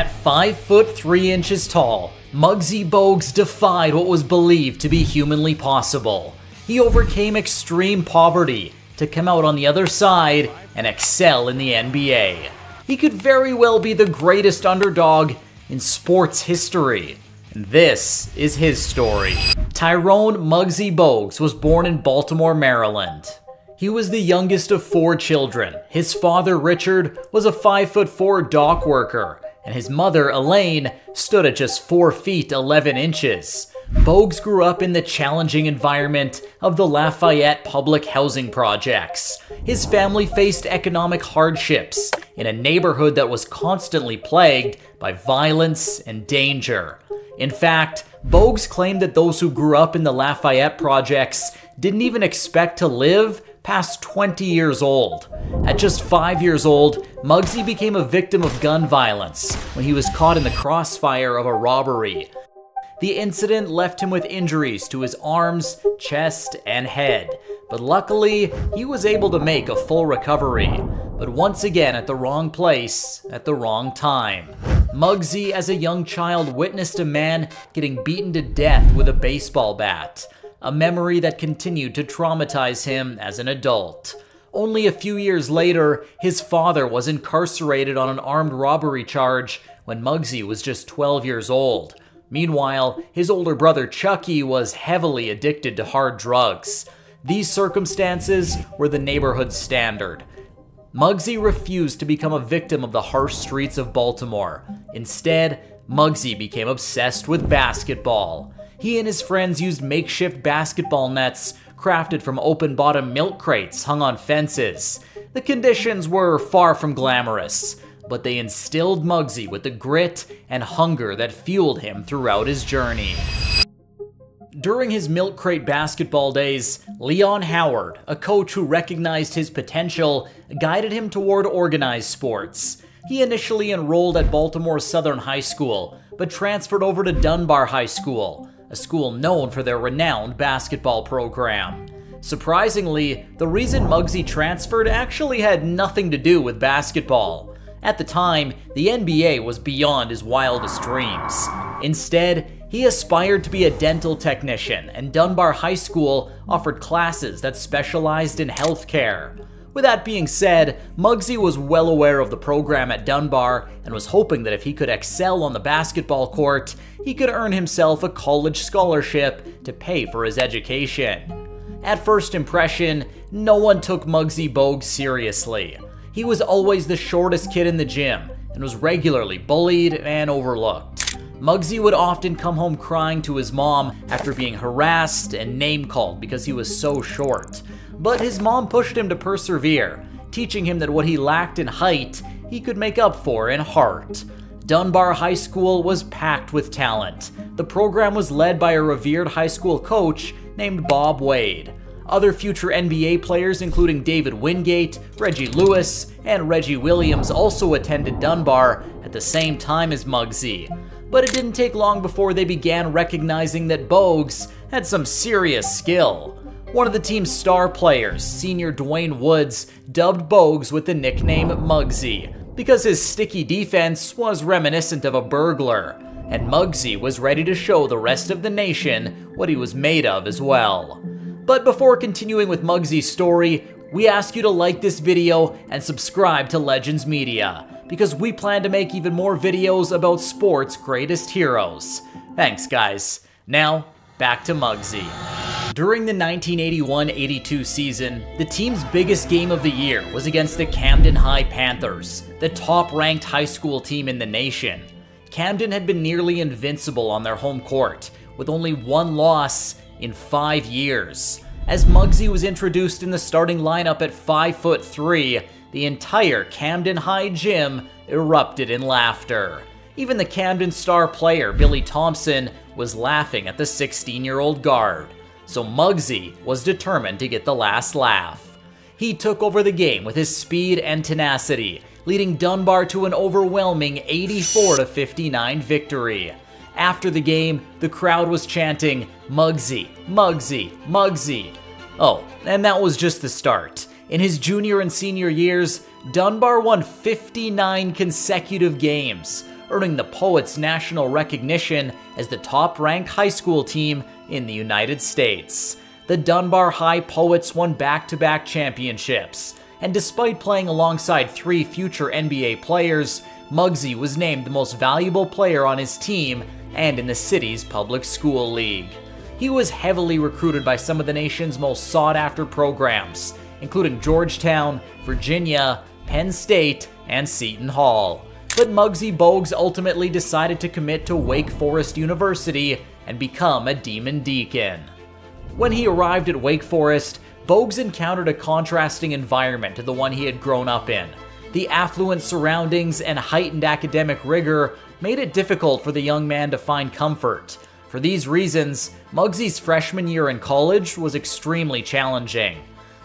At 5 foot 3 inches tall, Muggsy Bogues defied what was believed to be humanly possible. He overcame extreme poverty to come out on the other side and excel in the NBA. He could very well be the greatest underdog in sports history. And this is his story. Tyrone Muggsy Bogues was born in Baltimore, Maryland. He was the youngest of four children. His father, Richard, was a 5'4 dock worker and his mother, Elaine, stood at just 4 feet 11 inches. Bogues grew up in the challenging environment of the Lafayette public housing projects. His family faced economic hardships in a neighborhood that was constantly plagued by violence and danger. In fact, Bogues claimed that those who grew up in the Lafayette projects didn't even expect to live past 20 years old. At just 5 years old, Muggsy became a victim of gun violence when he was caught in the crossfire of a robbery. The incident left him with injuries to his arms, chest, and head, but luckily, he was able to make a full recovery. But once again at the wrong place, at the wrong time. Muggsy, as a young child, witnessed a man getting beaten to death with a baseball bat a memory that continued to traumatize him as an adult. Only a few years later, his father was incarcerated on an armed robbery charge when Muggsy was just 12 years old. Meanwhile, his older brother Chucky was heavily addicted to hard drugs. These circumstances were the neighborhood standard. Muggsy refused to become a victim of the harsh streets of Baltimore. Instead, Muggsy became obsessed with basketball he and his friends used makeshift basketball nets crafted from open bottom milk crates hung on fences. The conditions were far from glamorous, but they instilled Muggsy with the grit and hunger that fueled him throughout his journey. During his milk crate basketball days, Leon Howard, a coach who recognized his potential, guided him toward organized sports. He initially enrolled at Baltimore Southern High School, but transferred over to Dunbar High School, a school known for their renowned basketball program. Surprisingly, the reason Muggsy transferred actually had nothing to do with basketball. At the time, the NBA was beyond his wildest dreams. Instead, he aspired to be a dental technician, and Dunbar High School offered classes that specialized in healthcare. With that being said, Muggsy was well aware of the program at Dunbar and was hoping that if he could excel on the basketball court, he could earn himself a college scholarship to pay for his education. At first impression, no one took Muggsy Bogues seriously. He was always the shortest kid in the gym and was regularly bullied and overlooked. Muggsy would often come home crying to his mom after being harassed and name called because he was so short, but his mom pushed him to persevere, teaching him that what he lacked in height, he could make up for in heart. Dunbar High School was packed with talent. The program was led by a revered high school coach named Bob Wade. Other future NBA players, including David Wingate, Reggie Lewis, and Reggie Williams, also attended Dunbar at the same time as Muggsy. But it didn't take long before they began recognizing that Bogues had some serious skill. One of the team's star players, senior Dwayne Woods, dubbed Bogues with the nickname Muggsy because his sticky defense was reminiscent of a burglar, and Muggsy was ready to show the rest of the nation what he was made of as well. But before continuing with Muggsy's story, we ask you to like this video and subscribe to Legends Media, because we plan to make even more videos about sports' greatest heroes. Thanks, guys. Now, back to Muggsy. During the 1981-82 season, the team's biggest game of the year was against the Camden High Panthers, the top-ranked high school team in the nation. Camden had been nearly invincible on their home court, with only one loss in five years. As Muggsy was introduced in the starting lineup at 5 foot 3, the entire Camden High gym erupted in laughter. Even the Camden star player, Billy Thompson, was laughing at the 16-year-old guard so Muggsy was determined to get the last laugh. He took over the game with his speed and tenacity, leading Dunbar to an overwhelming 84 to 59 victory. After the game, the crowd was chanting, Muggsy, Muggsy, Muggsy. Oh, and that was just the start. In his junior and senior years, Dunbar won 59 consecutive games, earning the Poets national recognition as the top-ranked high school team in the United States. The Dunbar High Poets won back-to-back championships, and despite playing alongside three future NBA players, Muggsy was named the most valuable player on his team and in the city's public school league. He was heavily recruited by some of the nation's most sought-after programs, including Georgetown, Virginia, Penn State, and Seton Hall. But Muggsy Bogues ultimately decided to commit to Wake Forest University and become a Demon Deacon. When he arrived at Wake Forest, Bogues encountered a contrasting environment to the one he had grown up in. The affluent surroundings and heightened academic rigor made it difficult for the young man to find comfort. For these reasons, Muggsy's freshman year in college was extremely challenging.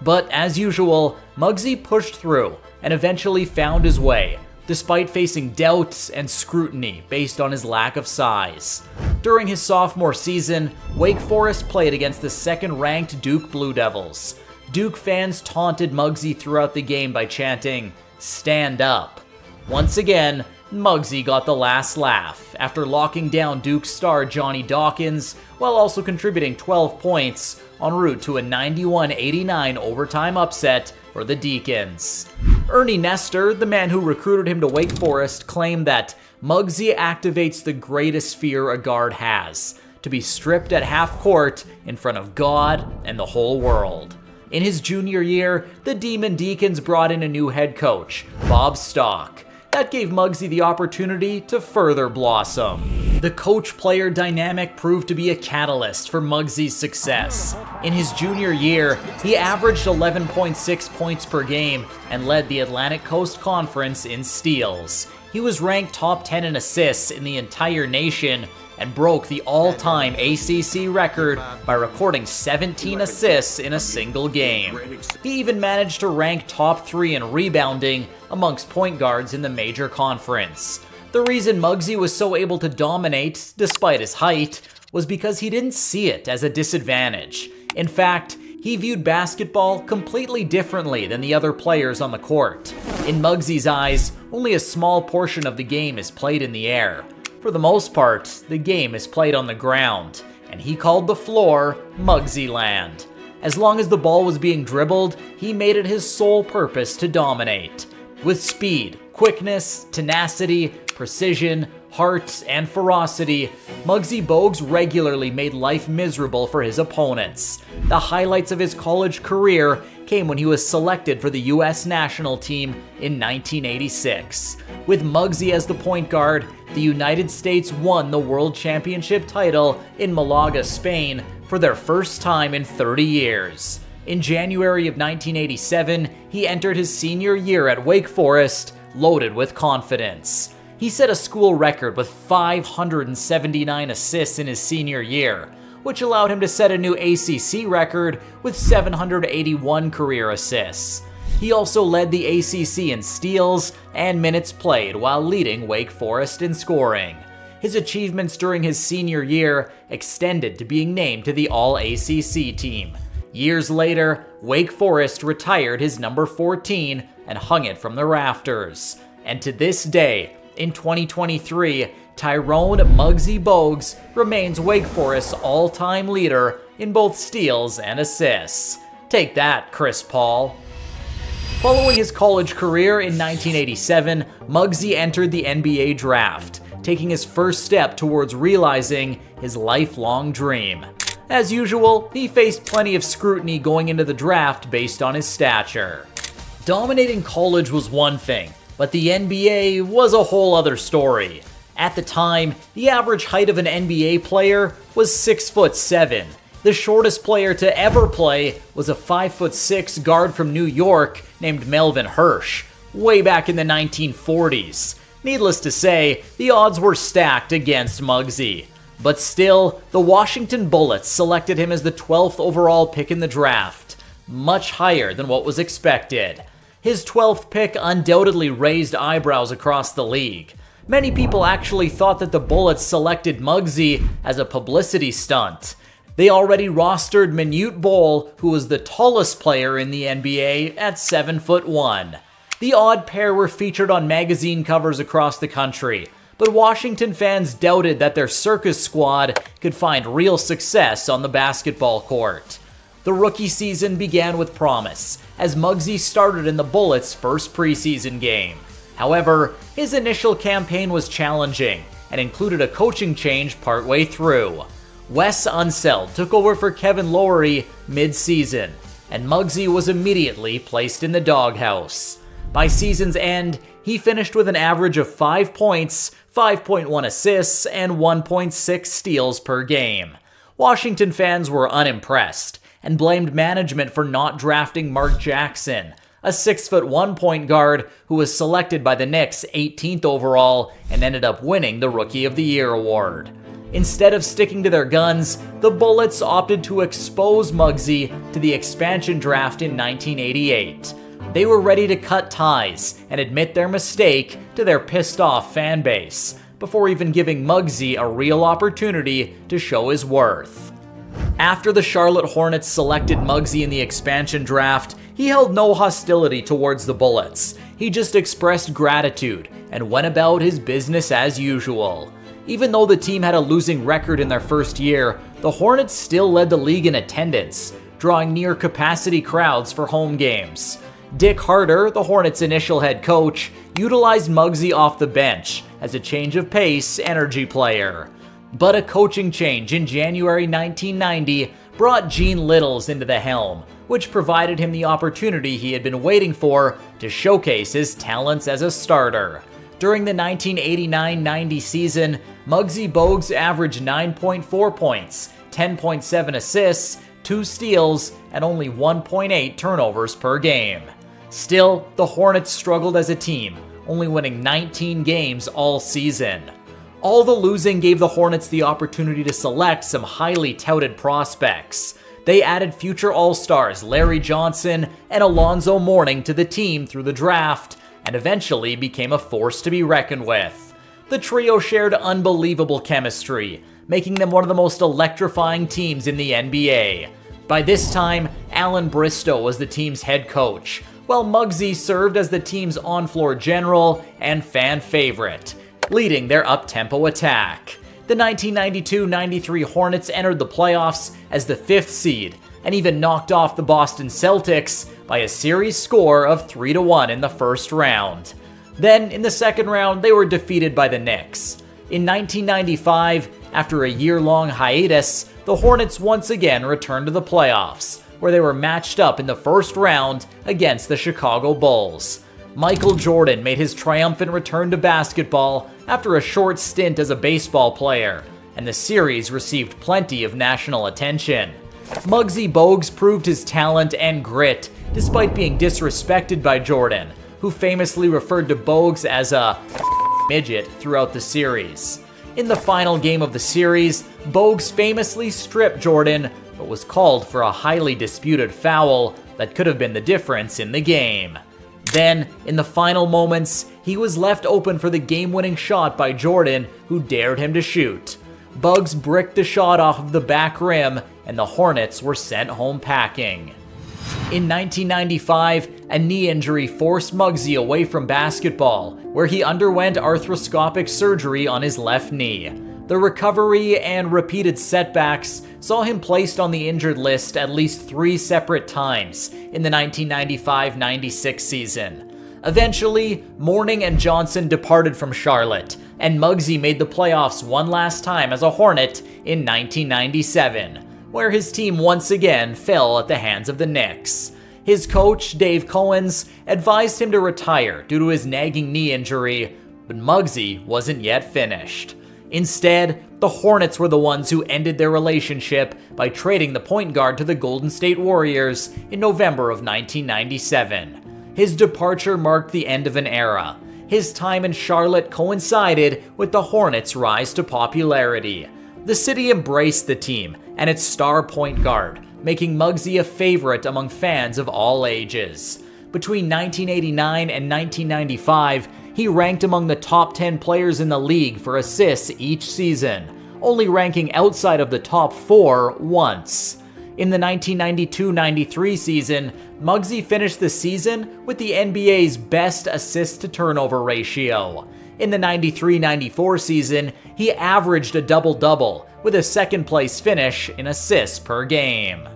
But as usual, Muggsy pushed through and eventually found his way, despite facing doubts and scrutiny based on his lack of size. During his sophomore season, Wake Forest played against the second-ranked Duke Blue Devils. Duke fans taunted Muggsy throughout the game by chanting, Stand up. Once again, Muggsy got the last laugh after locking down Duke star Johnny Dawkins while also contributing 12 points en route to a 91-89 overtime upset for the Deacons. Ernie Nestor, the man who recruited him to Wake Forest, claimed that Muggsy activates the greatest fear a guard has, to be stripped at half court in front of God and the whole world. In his junior year, the Demon Deacons brought in a new head coach, Bob Staak. That gave Muggsy the opportunity to further blossom. The coach-player dynamic proved to be a catalyst for Muggsy's success. In his junior year, he averaged 11.6 points per game and led the Atlantic Coast Conference in steals. He was ranked top 10 in assists in the entire nation and broke the all-time ACC record by recording 17 assists in a single game. He even managed to rank top 3 in rebounding amongst point guards in the major conference. The reason Muggsy was so able to dominate, despite his height, was because he didn't see it as a disadvantage. In fact, he viewed basketball completely differently than the other players on the court. In Muggsy's eyes, only a small portion of the game is played in the air. For the most part, the game is played on the ground, and he called the floor Muggsy Land. As long as the ball was being dribbled, he made it his sole purpose to dominate. With speed, quickness, tenacity, precision, heart, and ferocity, Muggsy Bogues regularly made life miserable for his opponents. The highlights of his college career came when he was selected for the US national team in 1986. With Muggsy as the point guard, the United States won the World Championship title in Malaga, Spain for their first time in 30 years. In January of 1987, he entered his senior year at Wake Forest loaded with confidence. He set a school record with 579 assists in his senior year, which allowed him to set a new ACC record with 781 career assists. He also led the ACC in steals and minutes played while leading Wake Forest in scoring. His achievements during his senior year extended to being named to the All-ACC team. Years later, Wake Forest retired his number 14 and hung it from the rafters. And to this day, in 2023, Tyrone Muggsy Bogues remains Wake Forest's all-time leader in both steals and assists. Take that, Chris Paul. Following his college career in 1987, Muggsy entered the NBA draft, taking his first step towards realizing his lifelong dream. As usual, he faced plenty of scrutiny going into the draft based on his stature. Dominating college was one thing, but the NBA was a whole other story. At the time, the average height of an NBA player was 6 foot 7, the shortest player to ever play was a 5'6 guard from New York named Melvin Hirsch, way back in the 1940s. Needless to say, the odds were stacked against Muggsy. But still, the Washington Bullets selected him as the 12th overall pick in the draft, much higher than what was expected. His 12th pick undoubtedly raised eyebrows across the league. Many people actually thought that the Bullets selected Muggsy as a publicity stunt. They already rostered Manute Bol, who was the tallest player in the NBA at 7 foot 1. The odd pair were featured on magazine covers across the country, but Washington fans doubted that their circus squad could find real success on the basketball court. The rookie season began with promise, as Muggsy started in the Bullets' first preseason game. However, his initial campaign was challenging and included a coaching change partway through. Wes Unseld took over for Kevin Loughery mid-season, and Muggsy was immediately placed in the doghouse. By season's end, he finished with an average of 5 points, 5.1 assists, and 1.6 steals per game. Washington fans were unimpressed and blamed management for not drafting Mark Jackson, a 6 foot 1 point guard who was selected by the Knicks 18th overall and ended up winning the Rookie of the Year award. Instead of sticking to their guns, the Bullets opted to expose Muggsy to the expansion draft in 1988. They were ready to cut ties and admit their mistake to their pissed off fan base, before even giving Muggsy a real opportunity to show his worth. After the Charlotte Hornets selected Muggsy in the expansion draft, he held no hostility towards the Bullets. He just expressed gratitude and went about his business as usual. Even though the team had a losing record in their first year, the Hornets still led the league in attendance, drawing near capacity crowds for home games. Dick Harter, the Hornets' initial head coach, utilized Muggsy off the bench as a change of pace energy player. But a coaching change in January 1990 brought Gene Littles into the helm, which provided him the opportunity he had been waiting for to showcase his talents as a starter. During the 1989-90 season, Muggsy Bogues averaged 9.4 points, 10.7 assists, 2 steals, and only 1.8 turnovers per game. Still, the Hornets struggled as a team, only winning 19 games all season. All the losing gave the Hornets the opportunity to select some highly touted prospects. They added future All-Stars Larry Johnson and Alonzo Mourning to the team through the draft, and eventually became a force to be reckoned with. The trio shared unbelievable chemistry, making them one of the most electrifying teams in the NBA. By this time, Allan Bristow was the team's head coach, while Muggsy served as the team's on-floor general and fan favorite, leading their up-tempo attack. The 1992-93 Hornets entered the playoffs as the fifth seed, and even knocked off the Boston Celtics by a series score of 3-1 in the first round. Then, in the second round, they were defeated by the Knicks. In 1995, after a year-long hiatus, the Hornets once again returned to the playoffs, where they were matched up in the first round against the Chicago Bulls. Michael Jordan made his triumphant return to basketball after a short stint as a baseball player, and the series received plenty of national attention. Muggsy Bogues proved his talent and grit despite being disrespected by Jordan, who famously referred to Bogues as a midget throughout the series. In the final game of the series, Bogues famously stripped Jordan but was called for a highly disputed foul that could have been the difference in the game. Then, in the final moments, he was left open for the game-winning shot by Jordan, who dared him to shoot. Bogues bricked the shot off of the back rim, and the Hornets were sent home packing. In 1995, a knee injury forced Muggsy away from basketball, where he underwent arthroscopic surgery on his left knee. The recovery and repeated setbacks saw him placed on the injured list at least three separate times in the 1995-96 season. Eventually, Mourning and Johnson departed from Charlotte, and Muggsy made the playoffs one last time as a Hornet in 1997, where his team once again fell at the hands of the Knicks. His coach, Dave Cowens, advised him to retire due to his nagging knee injury, but Muggsy wasn't yet finished. Instead, the Hornets were the ones who ended their relationship by trading the point guard to the Golden State Warriors in November of 1997. His departure marked the end of an era. His time in Charlotte coincided with the Hornets' rise to popularity. The city embraced the team and its star point guard, making Muggsy a favorite among fans of all ages. Between 1989 and 1995, he ranked among the top 10 players in the league for assists each season, only ranking outside of the top 4 once. In the 1992-93 season, Muggsy finished the season with the NBA's best assist to turnover ratio. In the 93 94 season, he averaged a double double, with a second place finish in assists per game.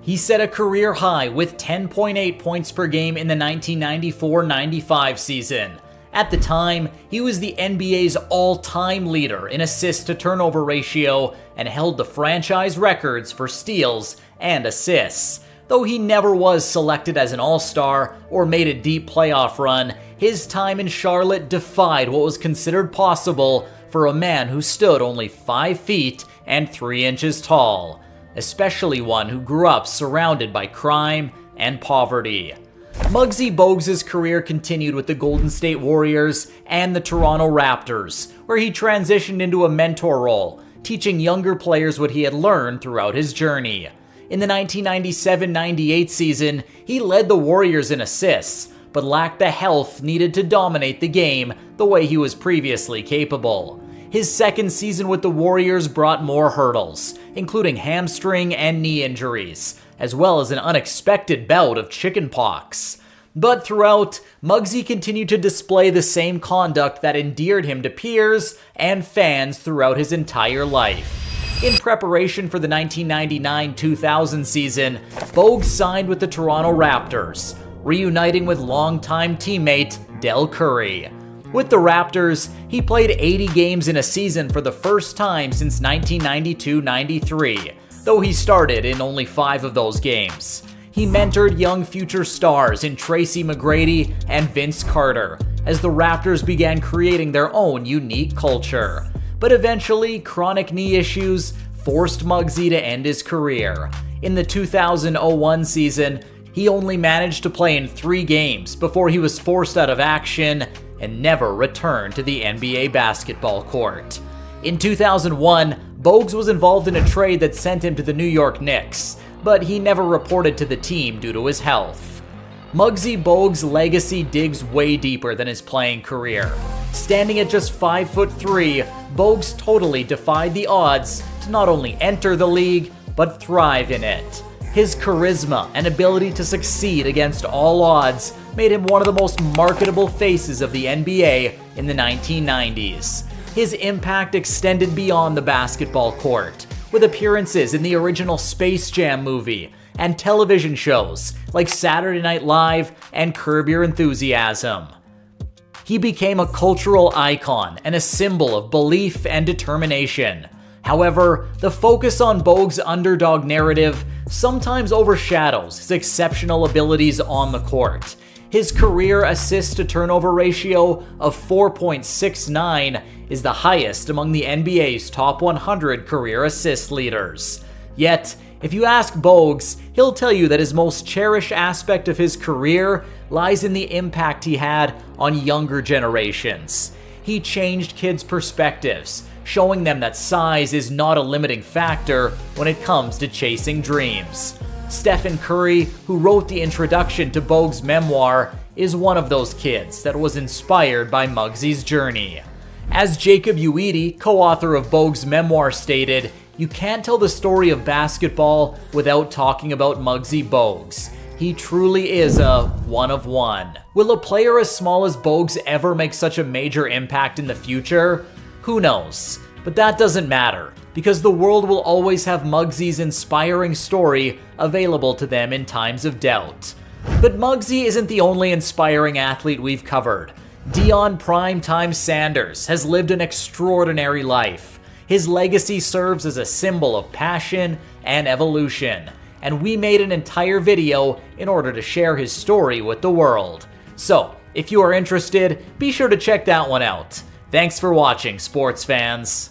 He set a career high with 10.8 points per game in the 1994 95 season. At the time, he was the NBA's all time leader in assist to turnover ratio and held the franchise records for steals and assists. Though he never was selected as an All Star or made a deep playoff run, his time in Charlotte defied what was considered possible for a man who stood only 5 feet and 3 inches tall, especially one who grew up surrounded by crime and poverty. Muggsy Bogues' career continued with the Golden State Warriors and the Toronto Raptors, where he transitioned into a mentor role, teaching younger players what he had learned throughout his journey. In the 1997 98 season, he led the Warriors in assists, but lacked the health needed to dominate the game the way he was previously capable. His second season with the Warriors brought more hurdles, including hamstring and knee injuries, as well as an unexpected bout of chickenpox. But throughout, Muggsy continued to display the same conduct that endeared him to peers and fans throughout his entire life. In preparation for the 1999 2000 season, Bogues signed with the Toronto Raptors, reuniting with longtime teammate Dell Curry. With the Raptors, he played 80 games in a season for the first time since 1992 93, though he started in only five of those games. He mentored young future stars in Tracy McGrady and Vince Carter as the Raptors began creating their own unique culture. But eventually, chronic knee issues forced Muggsy to end his career. In the 2001 season, he only managed to play in three games before he was forced out of action and never returned to the NBA basketball court. In 2001, Bogues was involved in a trade that sent him to the New York Knicks, but he never reported to the team due to his health. Muggsy Bogues' legacy digs way deeper than his playing career. Standing at just 5 foot 3, Bogues totally defied the odds to not only enter the league, but thrive in it. His charisma and ability to succeed against all odds made him one of the most marketable faces of the NBA in the 1990s. His impact extended beyond the basketball court, with appearances in the original Space Jam movie and television shows like Saturday Night Live and Curb Your Enthusiasm. He became a cultural icon and a symbol of belief and determination. However, the focus on Bogues' underdog narrative sometimes overshadows his exceptional abilities on the court. His career assist to turnover ratio of 4.69 is the highest among the NBA's top 100 career assist leaders. Yet, if you ask Bogues, he'll tell you that his most cherished aspect of his career lies in the impact he had on younger generations. He changed kids' perspectives, showing them that size is not a limiting factor when it comes to chasing dreams. Stephen Curry, who wrote the introduction to Bogues' memoir, is one of those kids that was inspired by Muggsy's journey. As Jacob Uitti, co-author of Bogues' memoir stated, you can't tell the story of basketball without talking about Muggsy Bogues. He truly is a one of one. Will a player as small as Bogues ever make such a major impact in the future? Who knows? But that doesn't matter, because the world will always have Muggsy's inspiring story available to them in times of doubt. But Muggsy isn't the only inspiring athlete we've covered. Deion Primetime Sanders has lived an extraordinary life. His legacy serves as a symbol of passion and evolution, and we made an entire video in order to share his story with the world. So, if you are interested, be sure to check that one out. Thanks for watching, sports fans.